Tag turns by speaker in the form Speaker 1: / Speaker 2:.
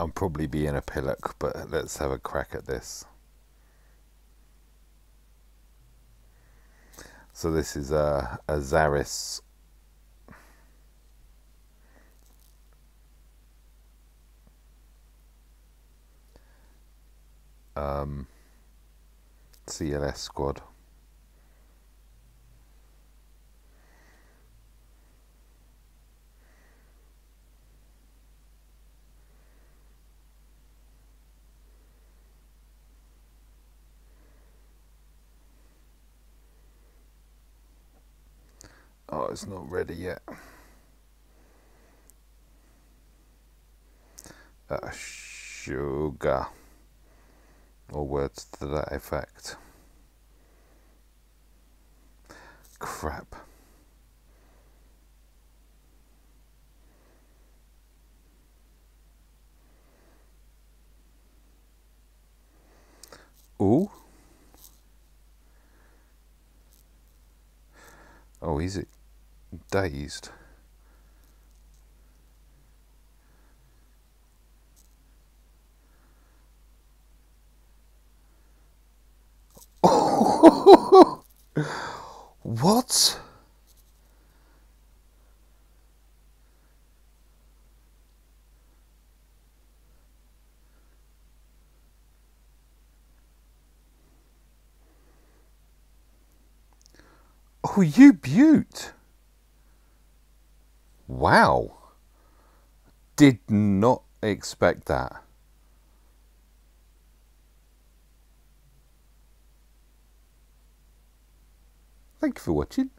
Speaker 1: I'm probably being a pillock, but let's have a crack at this. So this is a, a Zarriss um, CLS squad. Oh, it's not ready yet. Uh, sugar. Or words to that effect. Crap. Ooh. Oh, is it dazed? what? Oh, you beaut. Wow. Did not expect that. Thank you for watching.